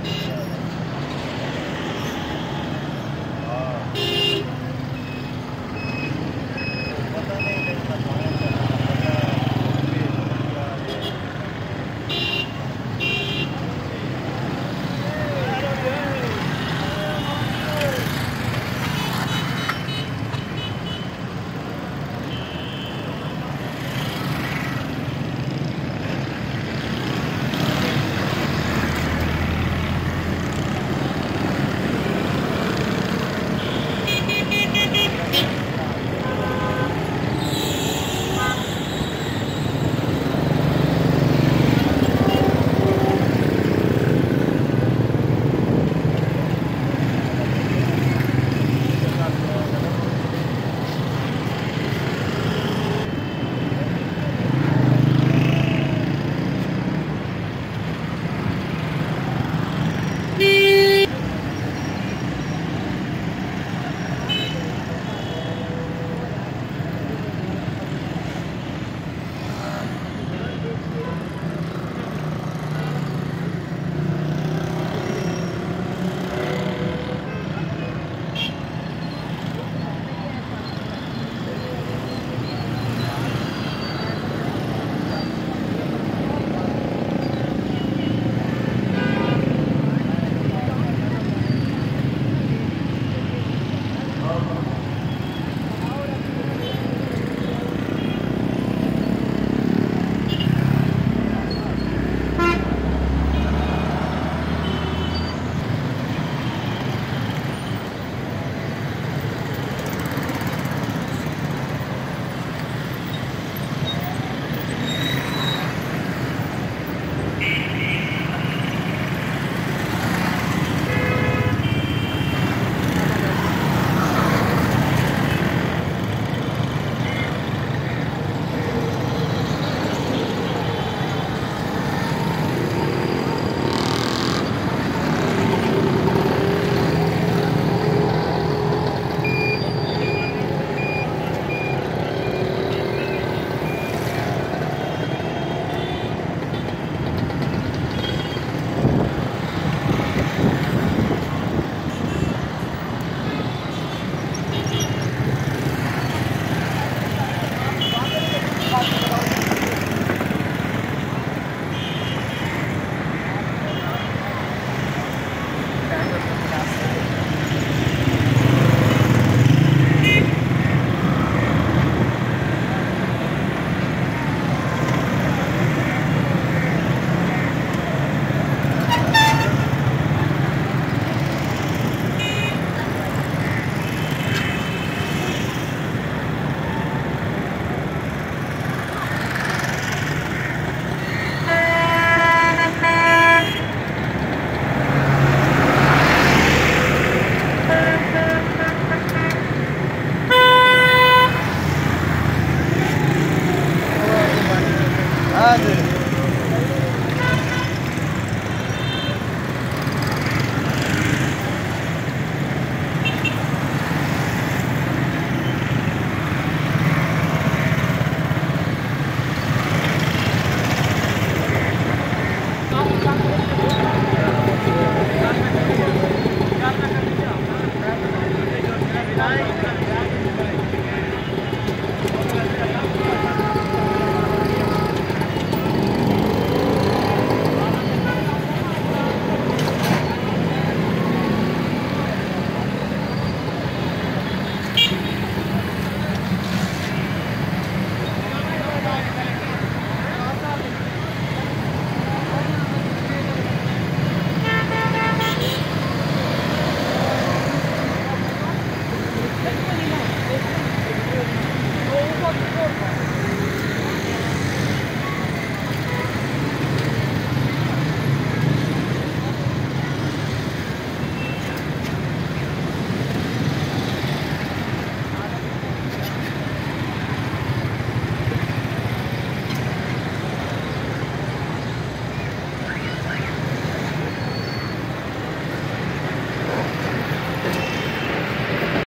Hadi.